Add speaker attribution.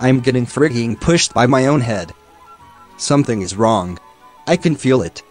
Speaker 1: I'm getting frigging pushed by my own head. Something is wrong. I can feel it.